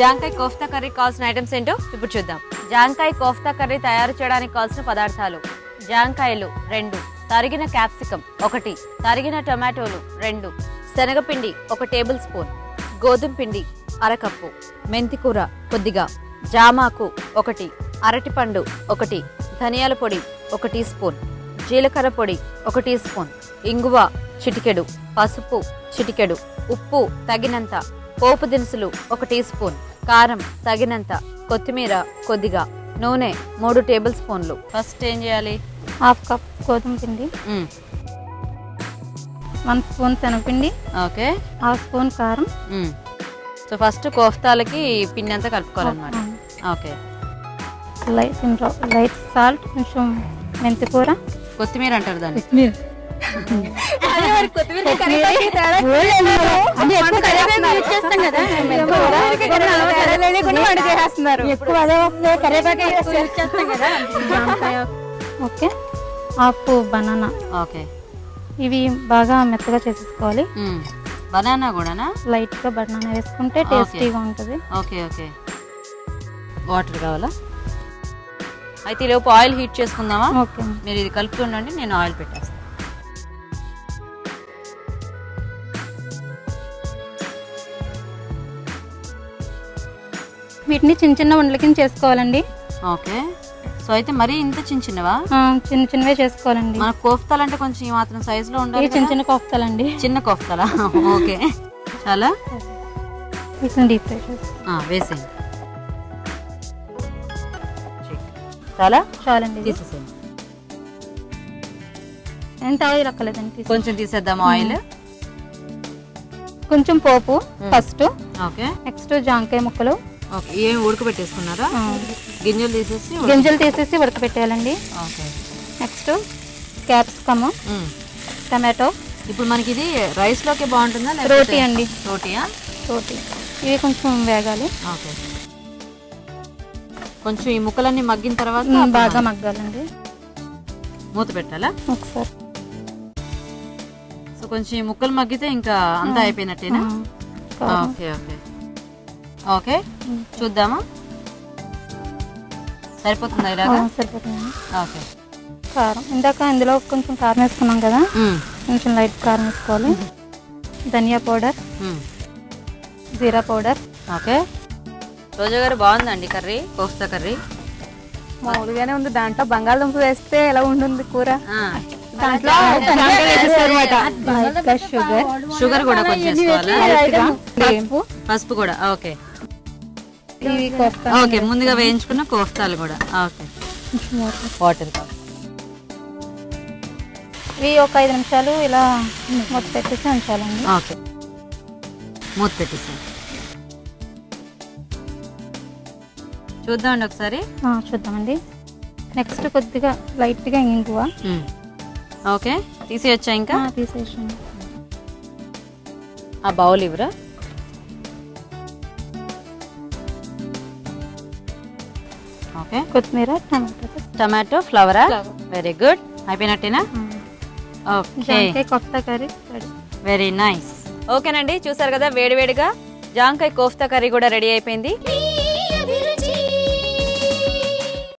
జాంకాయ కోఫ్తా కర్రీ కావాల్సిన ఐటమ్స్ ఏంటో ఇప్పుడు చూద్దాం. జాంకాయ కోఫ్తా కర్రీ తయారు చేయడానికి కావాల్సిన పదార్థాలు. జాంకాయలు రెండు. తరిగిన క్యాప్సికం ఒకటి. తరిగిన టొమాటోలు రెండు. శనగపిండి ఒక టేబుల్ స్పూన్. గోధుమ పిండి అరకప్పు. మెంతికూర కొద్దిగా. జామాకు ఒకటి. అరటిపండు ఒకటి. ధనియాల పొడి ఒక టీ స్పూన్. జీలకర్ర పొడి ఒక టీ స్పూన్. ఇంగువ చిటికెడు. పసుపు చిటికెడు. ఉప్పు తగినంత. పోపు దినుసులు ఒక టీ స్పూన్ కారం తగినంత కొత్తిమీర కొద్దిగా నూనె మూడు టేబుల్ స్పూన్లు. ఫస్ట్ ఏం చేయాలి? హాఫ్ కప్ గోధుమ పిండి. వన్ స్పూన్ శనగపిండి ఓకే. హాఫ్ స్పూన్ కారం. సో ఫస్ట్ కోఫ్తాలకి పిండి అంతా కలుపుకోవాలన్నమాట. ఓకే. లైట్ లైట్ సాల్ట్ కొంచెం మెంతికూర. కొత్తిమీర అంటారు దాన్ని. ఎక్కువ అదే వస్తుంది కరివేపాకు జామకాయ ఓకే. Half banana. ఓకే. ఇవి బాగా మెత్తగా చేసేసుకోవాలి. బనానా కూడానా? లైట్గా బనానా వేసుకుంటే టేస్టీగా ఉంటుంది. Okay okay. వాటర్ కావాలా? అయితే ఈ లోపు ఆయిల్ హీట్ చేసుకుందామా? ఓకే. మీరు ఇది కలుపుతుండండి నేను ఆయిల్ పెట్టేస్తాను వీటిని చిన్న చిన్న ఉండల కింద చేసుకోవాలండి. ఓకే. సో అయితే మరీ ఇంత చిన్న చిన్నవా? చిన్న చిన్నవే చేసుకోవాలండి. మన కోఫ్తాలు అంటే కొంచెం ఈ మాత్రం సైజ్లో ఉండాలి చిన్న? చిన్న కోఫ్తాలండి. చిన్న కోఫ్తాలా? ఓకే. చాలా? డీప్ ఫ్రై వేసేయండి. చాలా? చాలండి. తీసేసేయండి. ఎంత ఆయిల్ అక్కర్లేదండి తీసి కొంచెం తీసేద్దాం ఆయిల్ కొంచెం పోపు ఫస్ట్ ఓకే. నెక్స్ట్ జాంకాయ ముక్కలు. ఏం ఉడకబెట్టేసుకున్నారా? గింజలు తీసేసి గింజలు తీసేసి ఉడకబెట్టేయాలండి. ఓకే. Next capsicum. టమాటో ఇప్పుడు మనకి ఇది రైస్లోకి బాగుంటుందా రోటీ అండి. రోటీయా? రోటీ. ఇవి కొంచెం వేగాలి. ఓకే. కొంచెం ఈ ముక్కలన్నీ మగ్గిన తర్వాత బాగా మగ్గాలండి. మూత పెట్టాలా? ఒకసారి. సో కొంచెం ఈ ముక్కలు మగ్గితే ఇంకా అంతా అయిపోయినట్టేనా. Okay okay. ఓకే. చూద్దామా? సరిపోతుందా ఆ, ఇలాగా సరిపోతుంది. ఓకే. కారం. ఇందాక ఇందులో కొంచెం కారం వేసుకున్నాం కదా. కొంచెం లైట్ కారం వేసుకోవాలి. ధనియా పౌడర్. జీరా పౌడర్. ఓకే. రోజా గారు బాగుందండి కర్రీ? కోఫ్తా కర్రీ? మామూలుగానే ఉంది. దాంట్లో బంగాళదుంప వేస్తే ఎలా ఉంటుంది కూర? దాంట్లో షుగర్ షుగర్ కూడా కొంచెం పసుపు కూడా. ఓకే. ఇవి కోఫ్తా ఓకే ముందుగా వేయించుకున్న కోఫ్తాలు కూడా. ఓకే. వాటర్ ఇవి ఒక ఐదు నిమిషాలు ఇలా మూత పెట్టేసి ఉంచాలండి. ఓకే. మూత పెట్టేసి చూద్దామండి ఒకసారి. చూద్దామండి. నెక్స్ట్ కొద్దిగా లైట్గా ఇంగువ. ఓకే తీసేయచ్చా ఇంకా? తీసేసాను ఆ బౌల్ ఇవ్వరా? ఓకే. కొత్తిమీర టమాటో. టమాటో ఫ్లవరా? వెరీ గుడ్ అయిపోయినట్టేనా? ఓకే. కొత్త కర్రీ వెరీ నైస్ ఓకేనండి చూసారు కదా వేడివేడిగా జాంకాయ కోఫ్తా కర్రీ కూడా రెడీ అయిపోయింది.